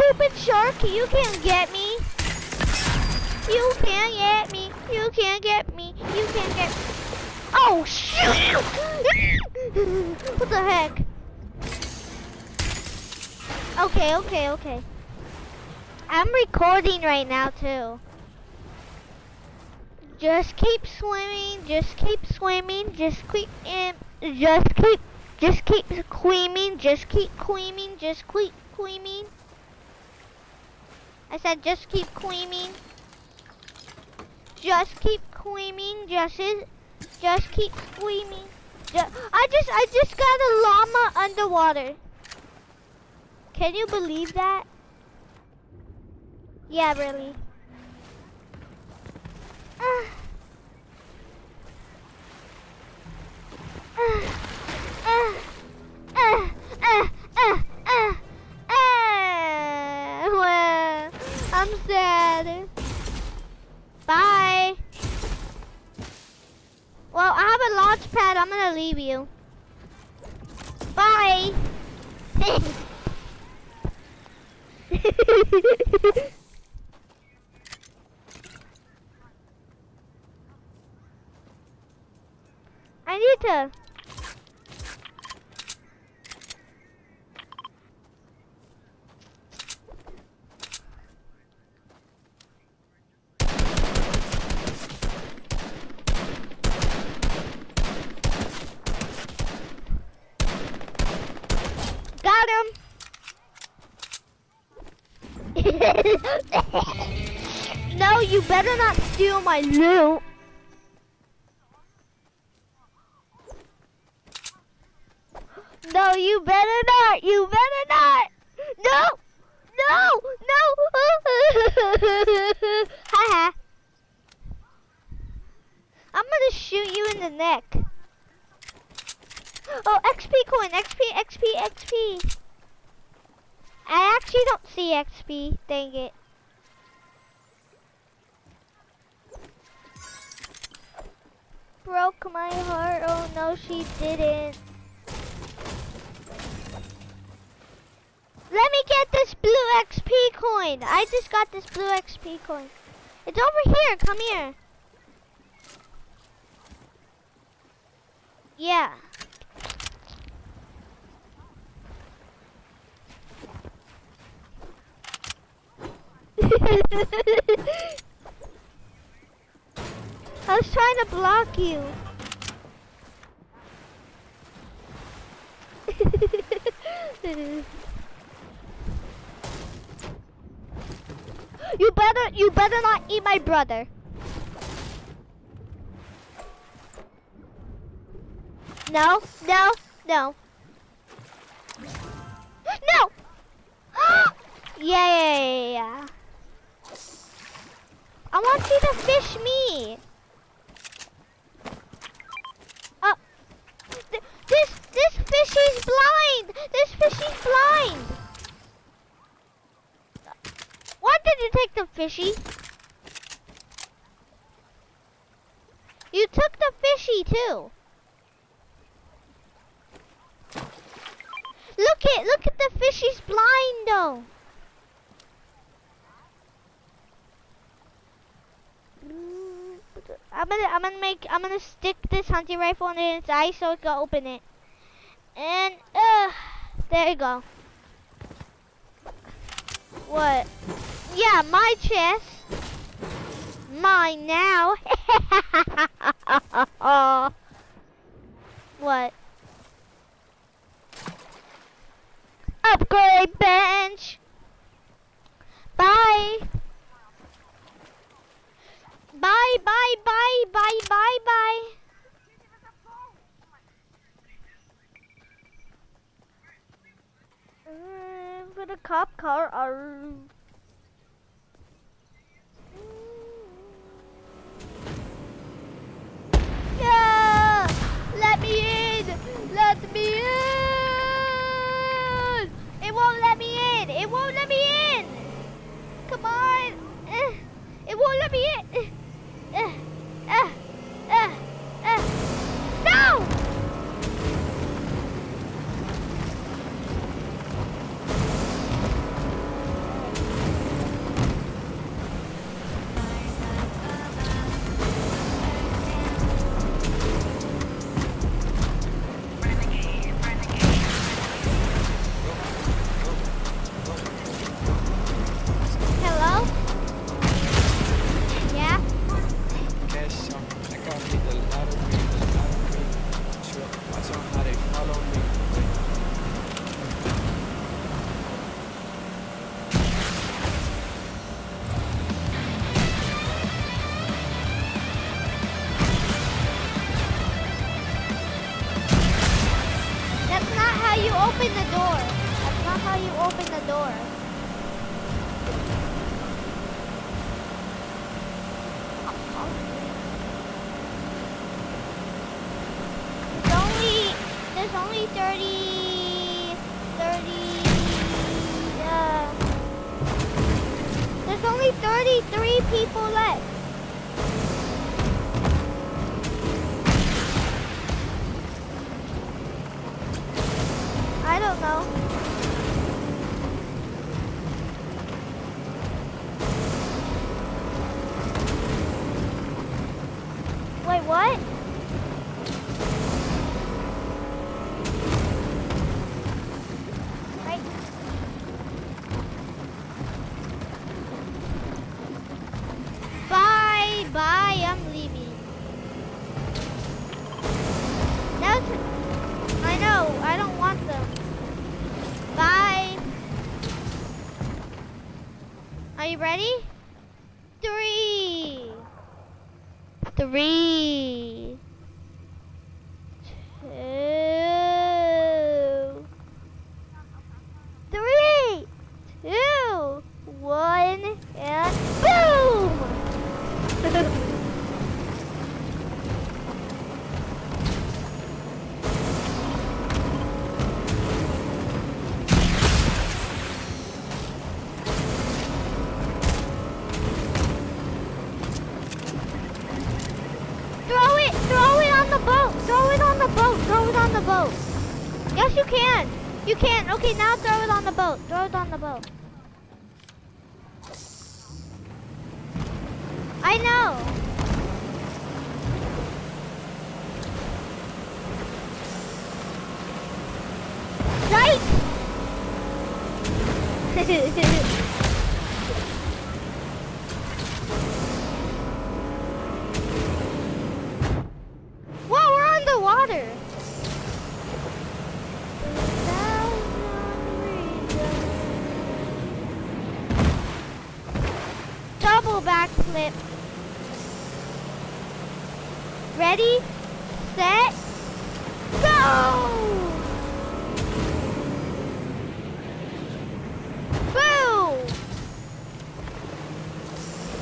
stupid shark. You can't get me. You can't get me. You can't get me. You can't get me. Oh, shoot! what the heck? Okay, okay, okay. I'm recording right now, too. Just keep swimming, just keep swimming, just keep, um, just keep, just keep swimming, just keep swimming, just keep swimming. I said just keep swimming. Just keep swimming, just, just keep swimming. Just, I just, I just got a llama underwater. Can you believe that? Yeah, really. Uh, uh, I'm sad. Bye. Well, I have a launch pad. I'm gonna leave you. Bye. I need to. Got him. No, you better not steal my loot. No, you better not. You better not. No. No. No. Haha. I'm gonna shoot you in the neck. Oh, XP coin. XP, XP, XP. I actually don't see XP. Dang it. Broke my heart. Oh no, she didn't. Let me get this blue XP coin. I just got this blue XP coin. It's over here. Come here. Yeah. I was trying to block you. you better you better not eat my brother. No, no, no. No! yeah, yeah, yeah, yeah. I want you to fish me. Oh, uh, th this this fishy's blind. This fishy's blind. Why did you take the fishy? You took the fishy too. Look it, look at the fishy's blind though. I'm gonna I'm gonna make I'm gonna stick this hunting rifle in its eye so it can open it. And uh there you go. What? Yeah, my chest. Mine now. what? Upgrade bench. Bye. Bye, bye, bye, bye, bye, bye. Uh, the cop car, are. More. There's only, there's only 30, 30, uh, there's only 33 people left. I don't know. I don't want them. Bye. Are you ready? Three. Three. You can't. Okay, now throw it on the boat! Throw it on the boat. I know! Right! Ready, set, go! Boom!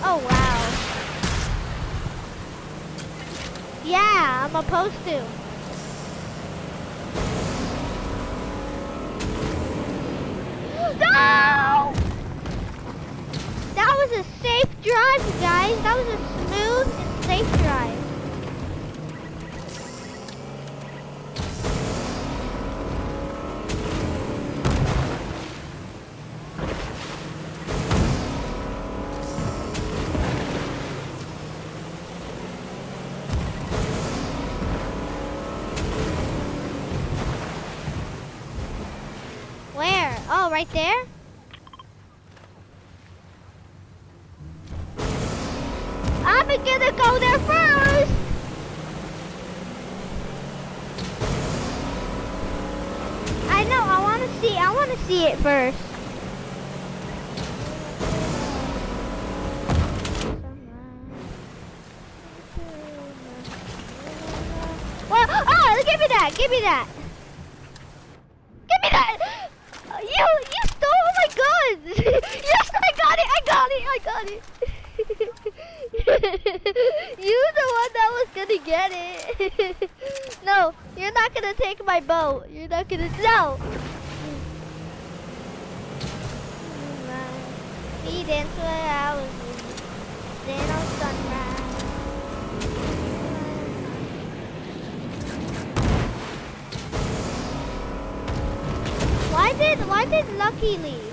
Oh wow. Yeah, I'm supposed to. No! That was a safe drive, guys. That was a smooth and safe drive. Right there? I'm gonna go there first! I know, I wanna see, I wanna see it first. Well, oh, give me that, give me that. Give me that! Uh, You, you stole my gun! yes, I got it, I got it, you the one that was gonna get it. no, you're not gonna take my boat. You're not gonna, no! He danced where I was then on sunrise. Why did why did Lucky leave?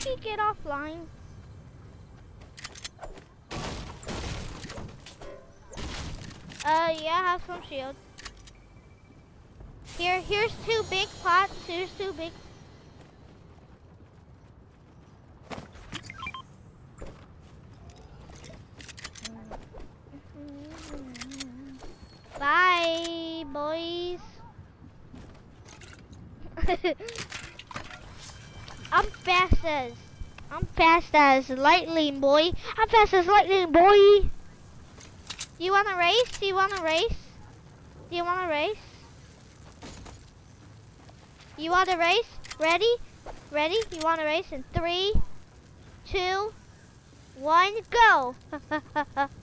Ducky get offline? Uh, yeah, I have some shield. Here, here's two big pots. Here's two big. Bye, boys. I'm fast as, I'm fast as lightning, boy. I'm fast as lightning, boy. You wanna race? Do you wanna race? Do you wanna race? You wanna race? Ready? Ready? You wanna race in three, two, one, go!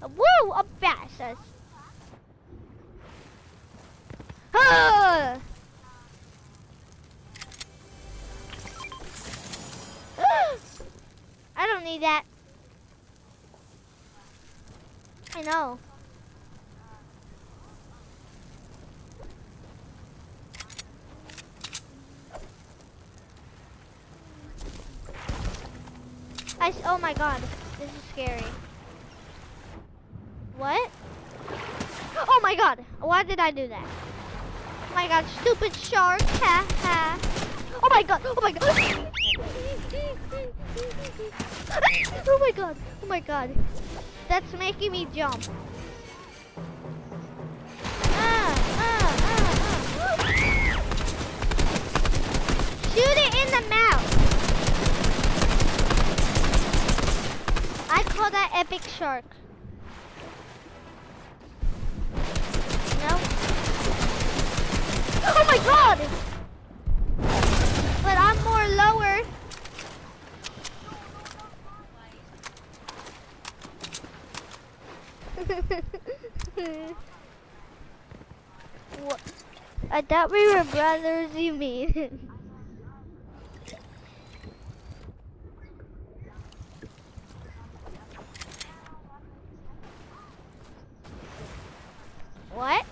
Woo! I'm fast as. Ah! I don't need that. I know. I s- oh my god, this is scary. What? Oh my god, why did I do that? Oh my god, stupid shark, ha ha. Oh my god, oh my god. oh my god, oh my god. That's making me jump. Ah, ah, ah, ah. Shoot it in the mouth. Call that epic shark. No. Oh my god! But I'm more lower. I thought we were brothers, you mean? what?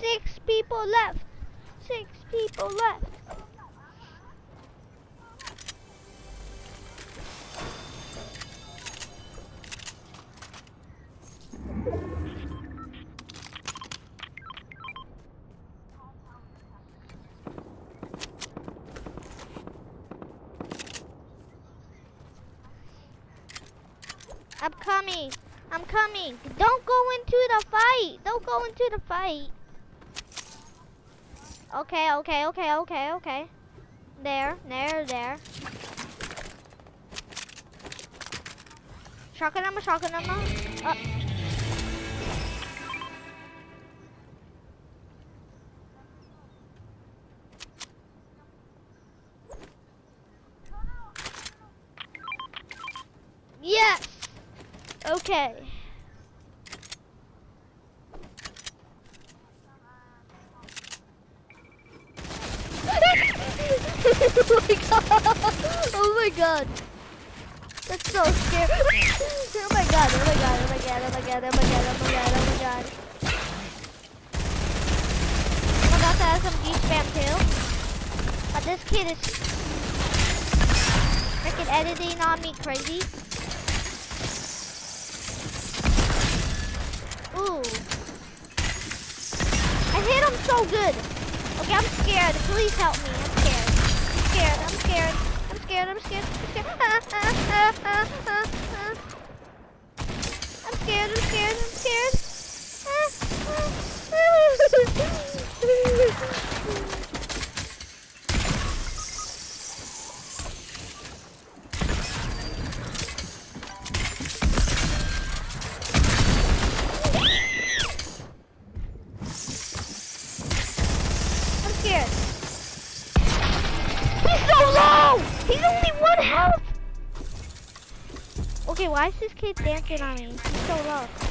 Six people left. Six people left. Coming. I'm coming. Don't go into the fight. Don't go into the fight. Okay, okay, okay, okay, okay. There, there, there. Shotgun ammo, shotgun ammo. Uh. Okay. oh my god! Oh my god! That's so scary! oh my god! Oh my god! Oh my god! Oh my god! Oh my god! Oh my god! Oh my god! I'm about to have some G spam too. But this kid is freaking editing on me crazy. Ooh. I hit him so good. Okay, I'm scared. Please help me. I'm scared. I'm scared. I'm scared. I'm scared. I'm scared. I'm scared. Ah, ah, ah, ah, ah. I'm scared. I'm scared. I'm scared. This kid dancing on me? He's so low.